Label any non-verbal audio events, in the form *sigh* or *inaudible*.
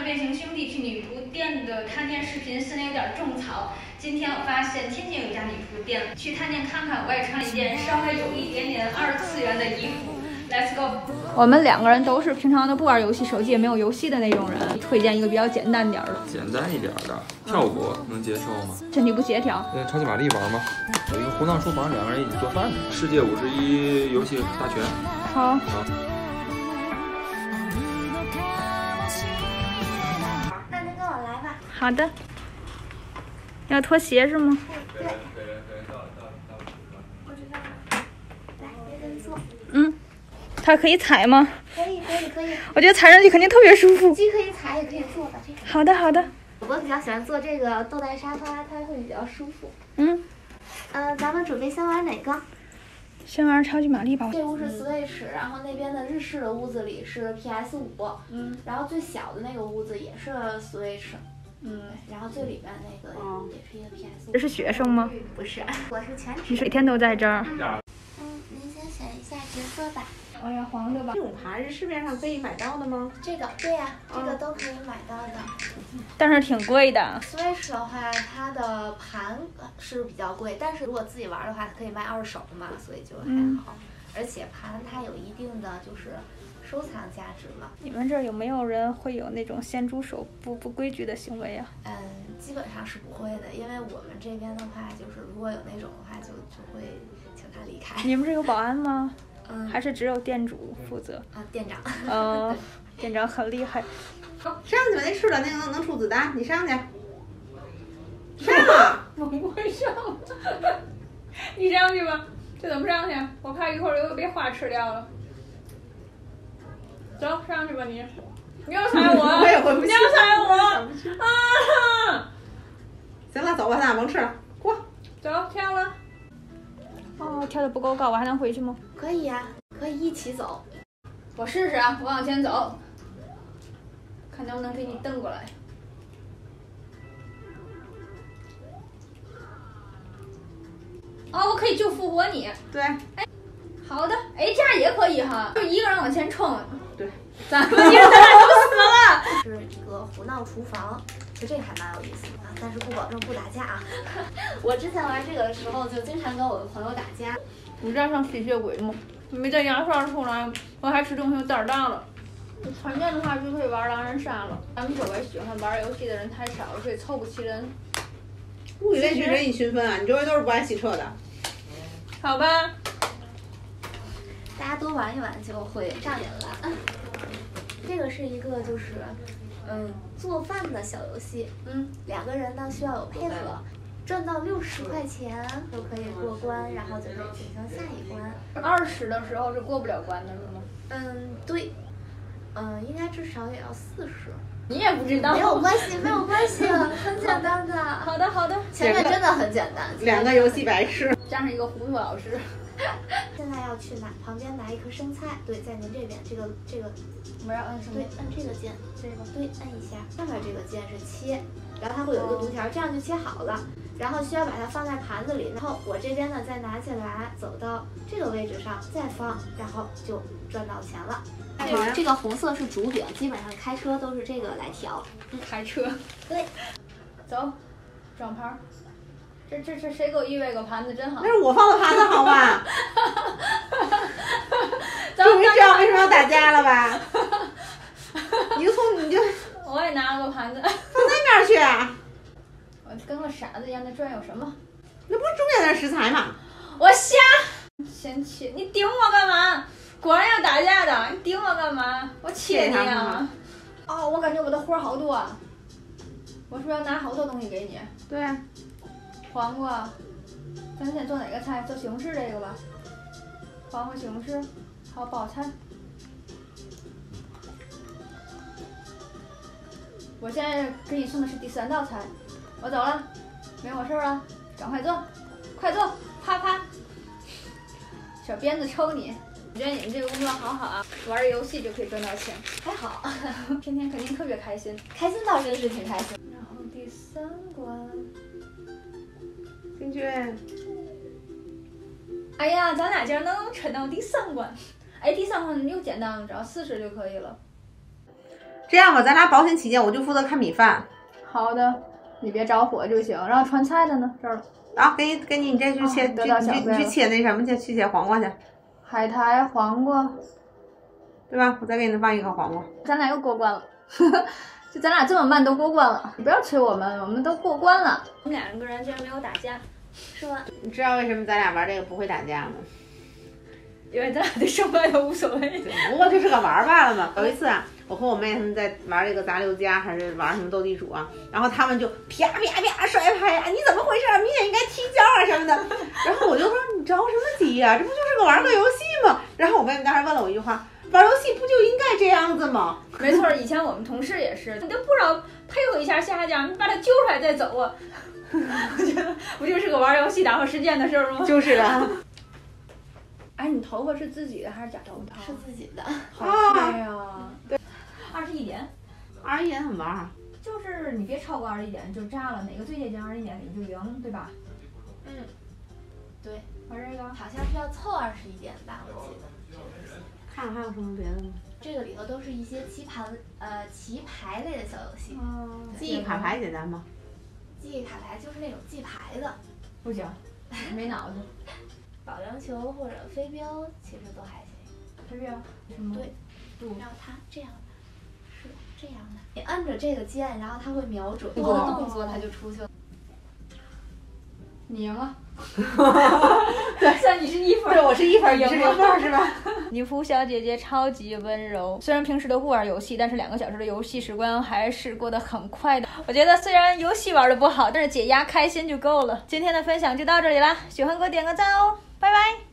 和变形兄弟去女仆店的探店视频现在有点种草。今天我发现天津有一家女仆店，去探店看看。我也穿了一件稍微有一点点二次元的衣服。Let's go！我们两个人都是平常都不玩游戏，手机也没有游戏的那种人，推荐一个比较简单点的。简单一点的，跳舞能接受吗？身体不协调。那超级玛丽玩吗？有一个胡闹厨房，两个人一起做饭的。世界五十一游戏大全。好。好。好的。要脱鞋是吗？嗯。它可以踩吗？可以可以可以。我觉得踩上去肯定特别舒服。既可以踩也可以坐的。好的好的。我比较喜欢坐这个豆袋沙发，它会比较舒服。嗯。呃，咱们准备先玩哪个？先玩超级玛丽吧。这屋是 Switch，然后那边的日式的屋子里是 PS 五。嗯。然后最小的那个屋子也是 Switch。嗯。然后最里边那个也是一个 PS。这是学生吗？不是，*laughs* 我是全职。你每天都在这儿。嗯，您先选一下角色吧。哎呀，黄的吧？这种盘是市面上可以买到的吗？这个，对呀，这个都可以买到的。但是挺贵的。Switch 的话，它的盘是比较贵，但是如果自己玩的话，它可以卖二手嘛，所以就还好。而且盘它有一定的就是收藏价值嘛。你们这儿有没有人会有那种咸猪手不不规矩的行为啊？嗯，基本上是不会的，因为我们这边的话，就是如果有那种的话，就就会请他离开。你们这有保安吗？*laughs* 嗯，还是只有店主负责啊？店长。呃，*laughs* 店长很厉害。上去吧，那吃的那个能能出子弹，你上去。上啊！我不会上。*laughs* 你上去吧，这怎么上去？我怕一会儿又被花吃掉了。走上去吧你，你要踩 *laughs* 我，我也回不去。你要踩我啊！行了，走吧，咱俩甭吃了，过。走，跳了。哦，跳的不够高，我还能回去吗？可以呀、啊，可以一起走。我试试啊，我往前走，看能不能给你蹬过来。哦，我可以就复活你。对。哎，好的，哎，这样也可以哈，就一个人往前冲。对。咱们一人咱俩都死了。是一个胡闹厨房。就这还蛮有意思的，但是不保证不打架啊。*laughs* 我之前玩这个的时候，就经常跟我的朋友打架。你知道像吸血鬼吗？没带牙刷出来，我还吃东西胆儿大了。团建的话就可以玩狼人杀了。咱们周围喜欢玩游戏的人太少了，所以凑不齐人。物以类聚，人以群分啊！你周围都是不爱洗车的。好吧。大家多玩一玩就会上瘾了。这个是一个就是。嗯，做饭的小游戏，嗯，两个人呢需要有配合，赚到六十块钱就可以过关，然后就可以进行下一关。二十的时候是过不了关的，是吗？嗯，对，嗯，应该至少也要四十。你也不知道？没有关系，没有关系，*laughs* 很简单的。好的，好的。前面真的很简单。两个游戏白痴，加上一个糊涂老师。*laughs* 现在要去拿旁边拿一颗生菜，对，在您这边，这个这个，我们要摁什么？对，摁这个键，这个对，摁一下。上面这个键是切，然后它会有一个读条，这样就切好了。然后需要把它放在盘子里，然后我这边呢再拿起来，走到这个位置上再放，然后就赚到钱了。这个这个红色是主饼，基本上开车都是这个来调。*laughs* 开车。对。走，转盘。这这这谁给我预备个盘子真好？那是我放的盘子好吗？*laughs* 为什么要打架了吧？*laughs* 你就从你就，我也拿了个盘子，放那边去。啊我跟个傻子一样在转悠什么？那不是中间的食材吗？我瞎嫌弃你顶我干嘛？果然要打架的，你顶我干嘛？我切你啊！哦，我感觉我的活好多啊！我是不是要拿好多东西给你？对。黄瓜，咱先做哪个菜？做西红柿这个吧。黄瓜、西红柿，还有包菜。我现在给你送的是第三道菜，我走了，没我事了，赶快做，快做，啪啪。小鞭子抽你！我觉得你们这个工作好好啊，玩游戏就可以赚到钱，还好，*laughs* 天天肯定特别开心，开心倒真是挺开心。然后第三关。进去。哎呀，咱俩竟然能撑到第三关！哎，第三关又简单了，只要四十就可以了。这样吧，咱俩保险起见，我就负责看米饭。好的，你别着火就行。然后川菜的呢？这儿啊，给你给你，你再去切，去你去切那什么去，去切黄瓜去，海苔、黄瓜，对吧？我再给你放一颗黄瓜。咱俩又过关了。*laughs* 就咱俩这么慢都过关了，你不要催我们，我们都过关了。我们两个人居然没有打架，是吧？你知道为什么咱俩玩这个不会打架吗？因为咱俩对胜败都无所谓。不过就是个玩儿罢了嘛。有一次啊，我和我妹他们在玩这个杂六加还是玩什么斗地主啊，然后他们就啪啪啪摔拍啊，你怎么回事？明显应该踢脚啊什么的。*laughs* 然后我就说你着什么急呀、这不就是个玩个游戏吗？然后我妹妹当时问了我一句话：玩游戏不就应该这样子吗？没错，以前我们同事也是，你都不知道配合一下下家，你把他揪出来再走啊。*laughs* 我觉得不就是个玩游戏打发时间的事儿吗？就是啊，哎，你头发是自己的还是假头发？是自己的。好帅呀！对，二十一点，二十一点怎么玩儿？就是你别超过二十一点就炸了，哪个最接近二十一点你就赢，对吧？嗯，对，玩这个。好像是要凑二十一点吧，我记得。看看还有什么别的吗？这个里头都是一些棋盘呃棋牌类的小游戏。嗯记忆卡牌简单吗？记忆卡牌就是那种记牌的，不行，没脑子。*laughs* 保龄球或者飞镖其实都还行。飞镖什么？对然后它这样的，是这样的，你按着这个键，然后它会瞄准，这个哦动作它就出去了。你赢了。*laughs* 对，算你是一分。对，我是一分，你赢是零分是吧？*laughs* 女仆小姐姐超级温柔，虽然平时都不玩游戏，但是两个小时的游戏时光还是过得很快的。我觉得虽然游戏玩的不好，但是解压开心就够了。今天的分享就到这里啦，喜欢给我点个赞哦，拜拜。